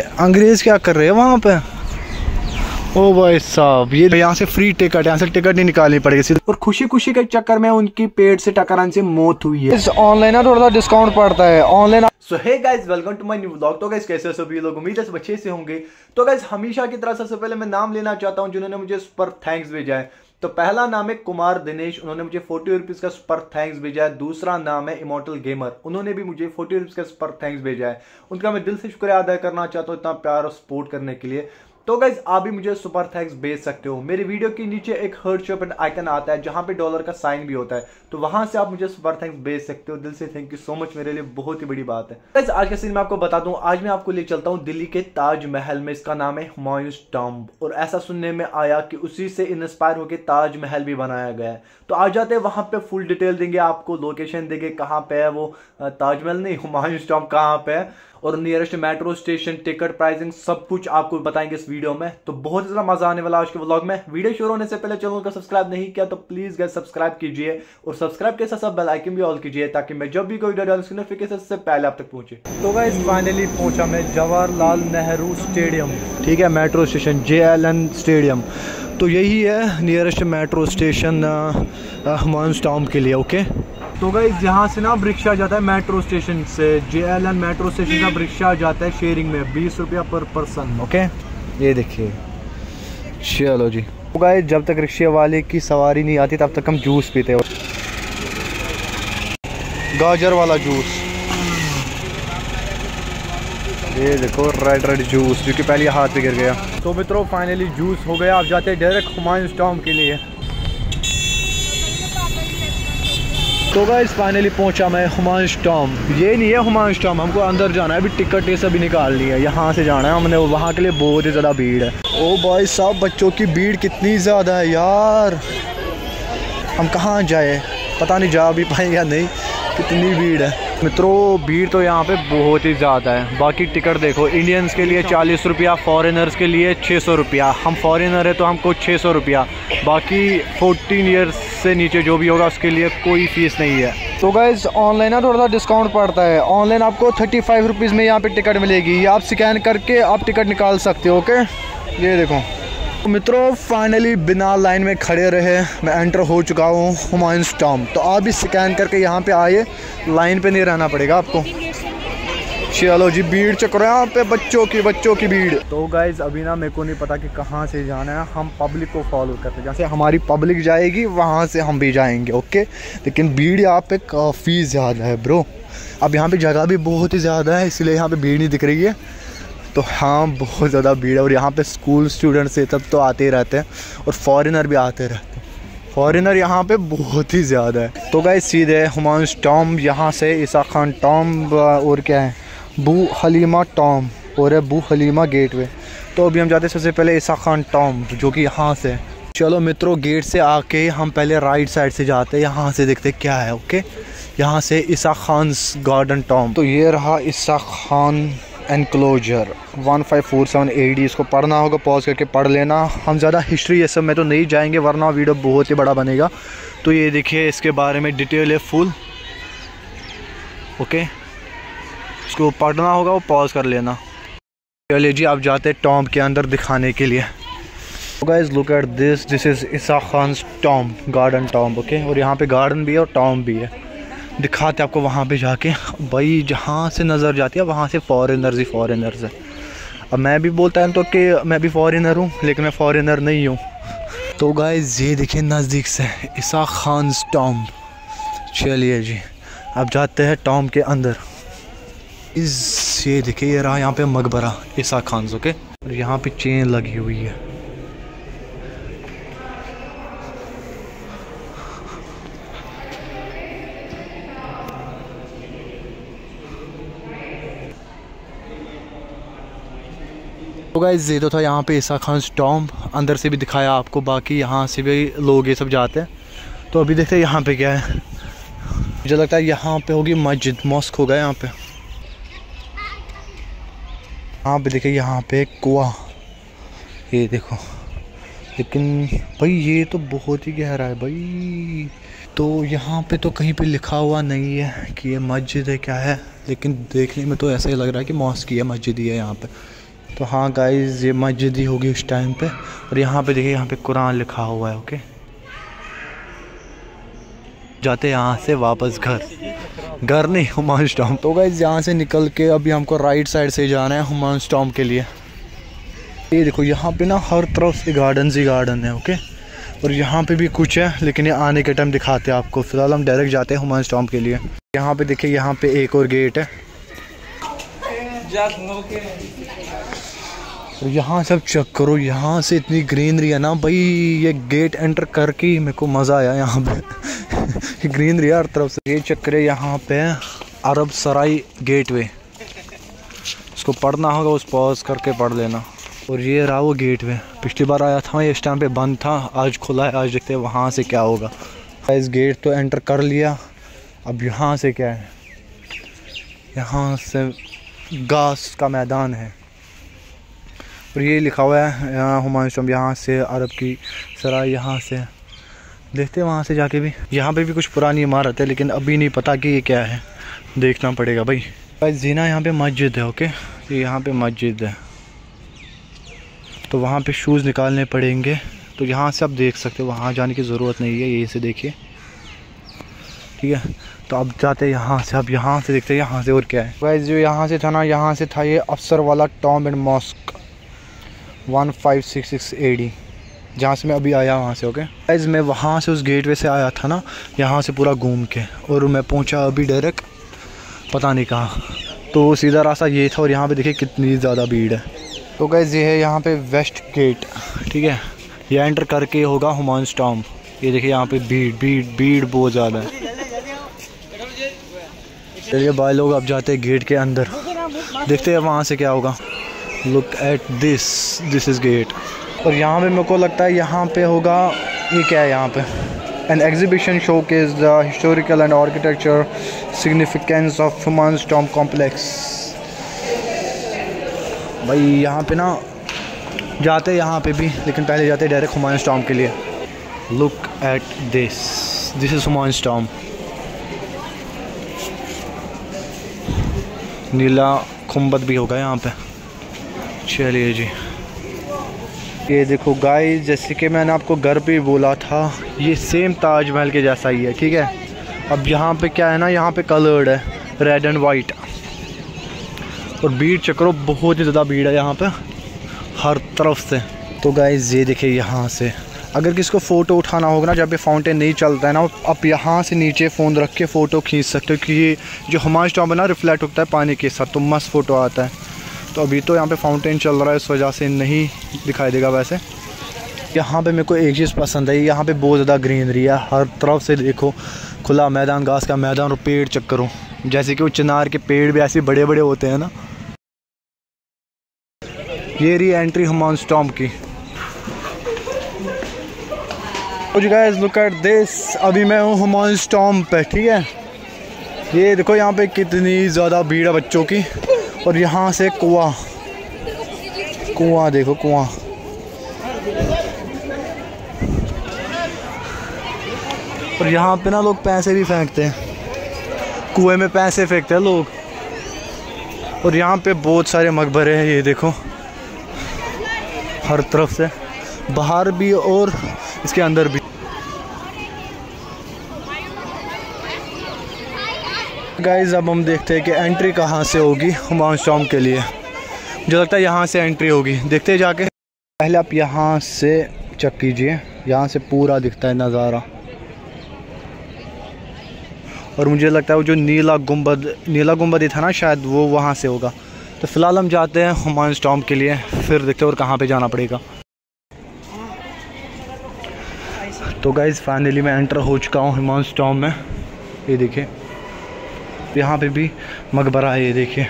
अंग्रेज़ क्या कर रहे हैं वहाँ पे? ओ भाई साहब ये यहाँ से फ्री टिकट यहाँ से टिकट नहीं निकालनी पड़ेगी और खुशी खुशी के चक्कर में उनकी पेट से टकराने से मौत हुई है। ऑनलाइन ना थोड़ा सा डिस्काउंट पड़ता है online so hey guys welcome to my new vlog तो गाइस कैसे हो सभी लोग? उम्मीद है सब अच्छे से होंगे। तो गाइस हमेशा की तरह सबसे पहले मैं नाम लेना चाहता हूँ जिन्होंने मुझे इस पर थैंक्स भेजा है। तो पहला नाम है कुमार दिनेश, उन्होंने मुझे फोर्टी रुपीज़ का सुपर थैंक्स भेजा है। दूसरा नाम है इमोटल गेमर, उन्होंने भी मुझे फोर्टी रुपीज़ का सुपर थैंक्स भेजा है। उनका मैं दिल से शुक्रिया अदा करना चाहता हूँ इतना प्यार और सपोर्ट करने के लिए। तो गाइज़ आप भी मुझे सुपर थैंक्स भेज सकते हो। मेरी वीडियो के नीचे एक हर्ट शेप आइकन आता है, जहाँ पे डॉलर का साइन भी होता है। तो वहाँ से आप मुझे सुपर थैंक्स भेज सकते हो। दिल से थैंक यू सो मच मेरे लिए बहुत ही बड़ी बात है। गाइज़ आज के सीन में आपको बता दूँ, आज मैं आपको ले चलता हूँ दिल्ली के ताजमहल में। इसका नाम है हुमायूं टॉम्ब और ऐसा सुनने में आया कि उसी से इंस्पायर होकर ताजमहल भी बनाया गया है। तो आ जाते हैं, वहाँ पे फुल डिटेल देंगे, आपको लोकेशन देंगे, कहाँ पे है वो? ताजमहल नहीं, हुमायूं टॉम्ब कहाँ पे है? और nearest metro station ticket pricing सब कुछ आपको बताएँगे इस वीडियो में। तो बहुत ज़्यादा मज़ा आने वाला आज के व्लॉग में। वीडियो शुरू होने से पहले चैनल को सब्सक्राइब नहीं किया तो प्लीज़ गए सब्सक्राइब कीजिए और सब्सक्राइब के साथ बेल आइकन भी ऑल कीजिए, ताकि मैं जब भी कोई नोटिफिकेशन से पहले आप तक पहुँचे। तो गाइस फाइनली पहुँचा मैं जवाहरलाल नेहरू स्टेडियम ठीक है मेट्रो स्टेशन JLN स्टेडियम तो यही है nearest metro station Humayun town के लिए ओके तो गई यहाँ से ना रिक्शा जाता है मेट्रो स्टेशन से। J L N metro station का रिक्शा जाता है शेयरिंग में, बीस रुपया पर पर्सन ओके ये देखिए। चलो जी। तो गए जब तक रिक्शे वाले की सवारी नहीं आती, तब तक हम जूस पीते हो। गाजर वाला जूस ये देखो रेड रेड जूस जो कि पहले हाथ पे गिर गया। तो मित्रों फाइनली जूस हो गया। आप जाते हैं डायरेक्ट हुमायूं टॉम के लिए। तो गाइस फाइनली पहुँचा मैं हुमायूं टॉम ये नहीं है हुमायूं टॉम हमको अंदर जाना है, अभी टिकट ये सभी निकालनी है, यहाँ से जाना है, हमने वहाँ के लिए बहुत ही ज़्यादा भीड़ है। ओ भाई साहब, बच्चों की भीड़ कितनी ज़्यादा है यार। हम कहाँ जाए? पता नहीं जा भी पाए या नहीं, कितनी भीड़ है। मित्रों, भीड़ तो यहाँ पे बहुत ही ज़्यादा है। बाकी टिकट देखो इंडियंस के लिए चालीस रुपया फॉरेनर्स के लिए छः सौ रुपया। हम फॉरेनर है तो हमको छः सौ रुपया। बाकी फोर्टीन ईयर्स से नीचे जो भी होगा, उसके लिए कोई फ़ीस नहीं है। तो गैस ऑनलाइन ना थोड़ा सा डिस्काउंट पड़ता है। ऑनलाइन आपको थर्टी फाइव रुपीज़ में यहाँ पे टिकट मिलेगी। आप स्कैन करके आप टिकट निकाल सकते हो ओके ये देखो। तो मित्रों फाइनली बिना लाइन में खड़े रहे, मैं एंटर हो चुका हूँ हुमायूं टॉम तो आप भी स्कैन करके यहाँ पे आइए। लाइन पे नहीं रहना पड़ेगा आपको। चलो जी, भीड़ चक्र यहाँ पे, बच्चों की बच्चों की भीड़। तो गाइज़ अभी ना मेरे को नहीं पता कि कहाँ से जाना है। हम पब्लिक को फॉलो करते हैं। जैसे हमारी पब्लिक जाएगी, वहाँ से हम भी जाएँगे ओके लेकिन भीड़ यहाँ पे काफ़ी ज़्यादा है ब्रो अब यहाँ पे जगह भी बहुत ही ज़्यादा है, इसलिए यहाँ पे भीड़ नहीं दिख रही है। तो हाँ बहुत ज़्यादा भीड़ है और यहाँ पे स्कूल स्टूडेंट्स ये तब तो आते ही रहते हैं और फॉरेनर भी आते रहते हैं। फॉरेनर यहाँ पे बहुत ही ज़्यादा है। तो गए सीधे हुमायूं टॉम, यहाँ से ईसा खान टॉम, और क्या है? बू हलीमा टॉम और है बू हलीमा गेट वे तो अभी हम जाते हैं सबसे पहले ईसा खान टॉम, जो कि यहाँ से चलो मित्रों, गेट से आके हम पहले राइट साइड से जाते हैं। यहाँ से देखते क्या है ओके यहाँ से ईसा खान गार्डन टॉम। तो ये रहा Isa Khan enclosure one five four seven A D इसको पढ़ना होगा पॉज करके पढ़ लेना। हम ज़्यादा हिस्ट्री ये सब में तो नहीं जाएँगे, वरना वीडियो बहुत ही बड़ा बनेगा। तो ये देखिए, इसके बारे में डिटेल है फुल ओके इसको पढ़ना होगा, वो पॉज कर लेना। चलिए जी, आप जाते टॉम के अंदर दिखाने के लिए। Guys look at this this is Isa Khan tomb garden tomb okay और यहाँ पे गार्डन भी है और टॉम भी है। दिखाते आपको वहाँ पे जाके। भाई, जहाँ से नज़र जाती है, वहाँ से फॉरेनर्स ही फॉरेनर्स है। अब मैं भी बोलता है तो कि मैं भी फॉरेनर हूँ, लेकिन मैं फॉरेनर नहीं हूँ। तो गाइज़ ये देखिए नज़दीक से ईसा खान टॉम चलिए जी अब जाते हैं टॉम के अंदर। इस ये देखिए ये रहा यहाँ पे मकबरा ईसा खान ओके और यहाँ पे चेन लगी हुई है। तो ये तो था यहाँ पे ईसा खान टॉम अंदर से भी दिखाया आपको, बाकी यहाँ से भी लोग ये सब जाते हैं। तो अभी देखते हैं यहाँ पे क्या है। मुझे लगता है यहाँ पे होगी मस्जिद, मॉस्क होगा यहाँ पे। यहाँ पे देखिए यहाँ पे कुआ। ये देखो। लेकिन भाई, ये तो बहुत ही गहरा है भाई। तो यहाँ पे तो कहीं पे लिखा हुआ नहीं है कि ये मस्जिद है, क्या है। लेकिन देखने में तो ऐसा ही लग रहा है कि मॉस्क ही है मस्जिद ही है यहाँ पे। तो हाँ गाइज़ ये मस्जिद ही होगी उस टाइम पे। और यहाँ पे देखिए, यहाँ पे कुरान लिखा हुआ है ओके जाते यहाँ से वापस घर। घर नहीं हुमान स्टॉम तो गाइस यहाँ से निकल के अभी हमको राइट साइड से जाना है हुमान स्टॉम के लिए। ये देखो, यहाँ पे ना हर तरफ़ से गार्डन ही गार्डन है ओके और यहाँ पे भी कुछ है, लेकिन ये आने के टाइम दिखाते हैं आपको। फ़िलहाल हम डायरेक्ट जाते हैं हुमान स्टॉम के लिए। यहाँ पे देखिए, यहाँ पे एक और गेट है। और यहाँ सब चेक करो, यहाँ से इतनी ग्रीनरी है ना, भाई, ये गेट एंटर करके मेरे को मज़ा आया यहाँ पे। ग्रीनरी हर तरफ़ से। ये चक्कर है यहाँ पे अरब सराय गेट वे इसको पढ़ना होगा, उस पॉज करके पढ़ लेना। और ये रहा वो गेट वे पिछली बार आया था, ये इस टाइम पे बंद था, आज खुला है, आज देखते हैं वहाँ से क्या होगा। इस गेट तो एंटर कर लिया, अब यहाँ से क्या है? यहाँ से घास का मैदान है। और ये लिखा हुआ है हुमायूं यहाँ से अरब की सराय यहाँ से देखते हैं वहाँ से जाके भी। यहाँ पे भी कुछ पुरानी इमारत है, लेकिन अभी नहीं पता कि ये क्या है। देखना पड़ेगा भाई। भाई, जीना यहाँ पे मस्जिद है ओके ये यहाँ पे मस्जिद है। तो वहाँ पे शूज़ निकालने पड़ेंगे। तो यहाँ से आप देख सकते हो, वहाँ जाने की ज़रूरत नहीं है, ये से देखिए। ठीक है? तो अब जाते हैं यहाँ से, अब यहाँ से देखते हैं यहाँ से और क्या है। भाई जो यहाँ से था ना, यहाँ से था ये अफसर वाला tomb and mosque. One five six six A D जहाँ से मैं अभी आया वहाँ से ओके गाइज़ मैं वहाँ से उस गेट वे से आया था ना, यहाँ से पूरा घूम के, और मैं पहुँचा अभी डायरेक्ट पता नहीं कहाँ। तो सीधा रास्ता ये था, और यहाँ पे देखिए कितनी ज़्यादा भीड़ है। तो गाइज़ ये है यहाँ पे वेस्ट गेट ठीक है? ये एंटर करके होगा हुमान स्टॉम ये देखिए यहाँ पे भीड़ भीड़ भीड़ बहुत ज़्यादा है। चलिए भाई लोग, अब जाते हैं गेट के अंदर। देखते हैं वहाँ से क्या होगा। Look at this this is gate और यहाँ पे मेरे को लगता है यहाँ पे होगा, ये क्या है यहाँ पे? एन एग्जीबिशन शो के the historical and architecture significance of Humayun storm complex भाई, यहाँ पे ना, जाते यहाँ पे भी, लेकिन पहले जाते डायरेक्ट हुमायूं स्टॉम के लिए। Look at this this is Humayun storm नीला खुम्बत भी होगा यहाँ पे। चलिए जी। ये देखो गाइस जैसे कि मैंने आपको घर पे बोला था, ये सेम ताजमहल के जैसा ही है, ठीक है? अब यहाँ पे क्या है ना, यहाँ पे कलर्ड है रेड एंड वाइट और भीड़ चक्रो, बहुत ही ज़्यादा भीड़ है यहाँ पे, हर तरफ़ से। तो गाइस ये देखिए यहाँ से। अगर किसी को फ़ोटो उठाना होगा ना, जब ये फाउंटेन नहीं चलता है ना, आप यहाँ से नीचे फ़ोन रख के फ़ोटो खींच सकते हो कि ये जो हमारा स्टॉप है ना रिफ्लेक्ट होता है पानी के साथ तो मस्त फ़ोटो आता है। तो अभी तो यहाँ पे फाउंटेन चल रहा है, इस वजह से नहीं दिखाई देगा वैसे। यहाँ पे मेरे को एक चीज़ पसंद है यहाँ पे बहुत ज़्यादा ग्रीनरी है। हर तरफ़ से देखो, खुला मैदान, घास का मैदान और पेड़ चक्कर। जैसे कि वो चिनार के पेड़ भी ऐसे बड़े बड़े होते हैं ना। ये रही एंट्री हमान स्टॉम की। गाइस लुक एट दिस अभी मैं हूँ हुमान स्टॉम पे, ठीक है? ये देखो यहाँ पे कितनी ज़्यादा भीड़ है बच्चों की। और यहाँ से कुआँ। कुआँ देखो, कुआँ। और यहाँ पे ना लोग पैसे भी फेंकते हैं। कुएँ में पैसे फेंकते हैं लोग। और यहाँ पे बहुत सारे मकबरे हैं, ये देखो। हर तरफ़ से। बाहर भी और इसके अंदर भी। गाइज़ अब हम देखते हैं कि एंट्री कहाँ से होगी हुमायूं स्टॉम के लिए। मुझे लगता है यहाँ से एंट्री होगी। देखते जाके। पहले आप यहाँ से चेक कीजिए। यहाँ से पूरा दिखता है नज़ारा। और मुझे लगता है वो जो नीला गुंबद नीला गुंबद ही था ना, शायद वो वहाँ से होगा। तो फ़िलहाल हम जाते हैं हुमायूं स्टॉम के लिए। फिर देखते हैं और कहाँ पे जाना पड़ेगा। तो गाइज़ फाइनली मैं एंटर हो चुका हूँ हुमायूं स्टॉम में। ये देखिए। यहाँ पे भी मकबरा है ये देखिए।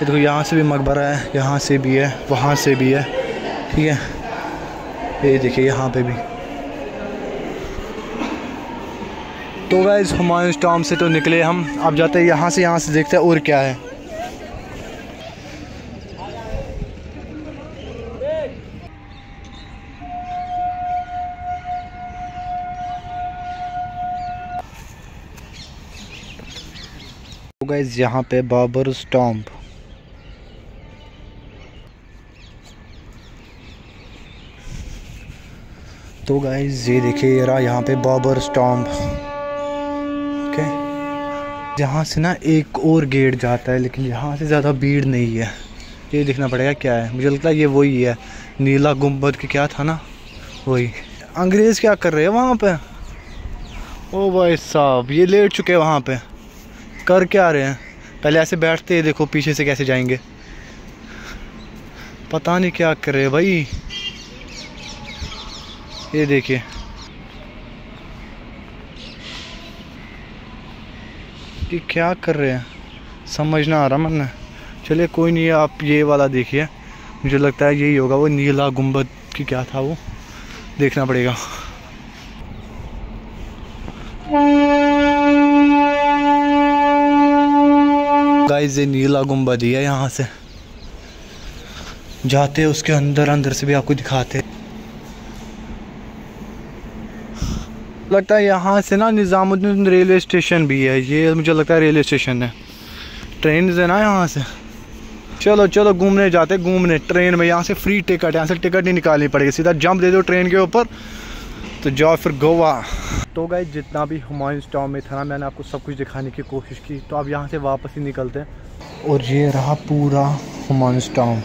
ये देखो, यहाँ से भी मकबरा है, यहाँ से भी है, वहाँ से भी है, ठीक है? ये देखिए, यहाँ पे भी। तो गाइज़ हमायूं टॉम से तो निकले हम। अब जाते हैं यहाँ से यहाँ से देखते हैं और क्या है। तो यहाँ पे बाबर स्टॉम्प तो गाइज़ ये देखिए ये रहा यहाँ पे बाबर स्टॉम्प ओके यहाँ से ना एक और गेट जाता है, लेकिन यहाँ से ज़्यादा भीड़ नहीं है। ये देखना पड़ेगा क्या है। मुझे लगता है ये वही है। नीला गुंबद के क्या था ना? वही। अंग्रेज़ क्या कर रहे हैं वहाँ पे? ओ भाई साहब, ये लेट चुके हैं वहाँ पे। कर क्या रहे हैं? पहले ऐसे बैठते हैं, देखो पीछे से कैसे जाएँगे। पता नहीं क्या कर रहे भाई। ये देखिए। कि क्या कर रहे हैं? समझ ना आ रहा मन। चलिए, कोई नहीं, आप ये वाला देखिए। मुझे लगता है यही होगा वो नीला गुंबद की क्या था वो। देखना पड़ेगा। गाइस ये नीला गुंबद ही है यहाँ से। जाते उसके अंदर अंदर से भी आपको दिखाते लगता है यहाँ से ना निज़ामुद्दीन रेलवे स्टेशन भी है, ये मुझे लगता है रेलवे स्टेशन है। ट्रेन से ना यहाँ से? चलो चलो, घूमने जाते, घूमने। ट्रेन में यहाँ से फ्री टिकट यहाँ से टिकट नहीं निकालनी पड़ेगी। सीधा जंप दे दो ट्रेन के ऊपर तो जाओ फिर गोवा। तो गए जितना भी हमायूं टाउन में था ना, मैंने आपको सब कुछ दिखाने की कोशिश की। तो अब यहाँ से वापस ही निकलते हैं। और ये रहा पूरा हमायूं टाउन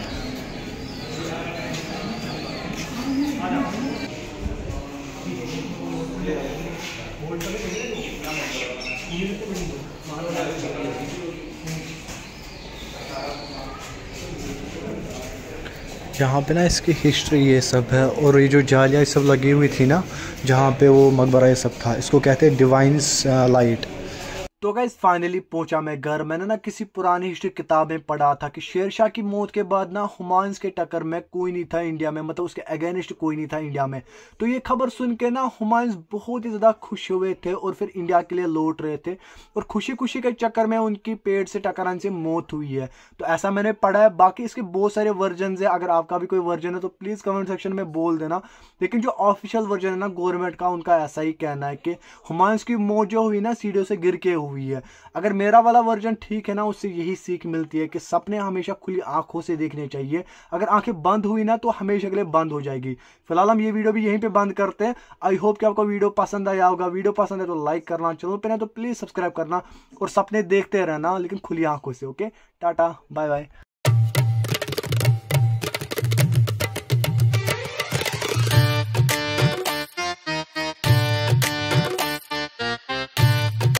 यहाँ पे ना इसकी हिस्ट्री ये सब है और ये जो जालियाँ सब लगी हुई थी ना, जहाँ पे वो मकबरा ये सब था, इसको कहते हैं डिवाइन लाइट तो गाइज़ फाइनली पहुँचा मैं घर। मैंने ना किसी पुरानी हिस्ट्री किताब में पढ़ा था कि शेरशाह की मौत के बाद ना हुमायूंस के टक्कर में कोई नहीं था इंडिया में मतलब उसके अगेंस्ट कोई नहीं था इंडिया में। तो ये खबर सुन के ना हुमायूंस बहुत ही ज़्यादा खुश हुए थे और फिर इंडिया के लिए लौट रहे थे और खुशी खुशी के चक्कर में उनकी पेट से टकराने से मौत हुई है। तो ऐसा मैंने पढ़ा है। बाकी इसके बहुत सारे वर्जन है। अगर आपका भी कोई वर्जन है तो प्लीज़ कमेंट सेक्शन में बोल देना। लेकिन जो ऑफिशियल वर्जन है ना गवर्नमेंट का, उनका ऐसा ही कहना है कि हुमायूंस की मौत जो हुई ना, सीढ़ियों से गिर के हुई। हुई है। अगर मेरा वाला वर्जन ठीक है ना, उससे यही सीख मिलती है कि सपने हमेशा खुली आँखों से देखने चाहिए। अगर आँखें बंद हुई ना तो हमेशा के लिए बंद हो जाएगी। फ़िलहाल हम ये वीडियो भी यहीं पे बंद करते हैं। आई होप कि आपको वीडियो पसंद आया होगा। वीडियो पसंद है तो लाइक करना, चैनल पर ना तो प्लीज़ सब्सक्राइब करना और सपने देखते रहना, लेकिन खुली आँखों से ओके टाटा बाय बाय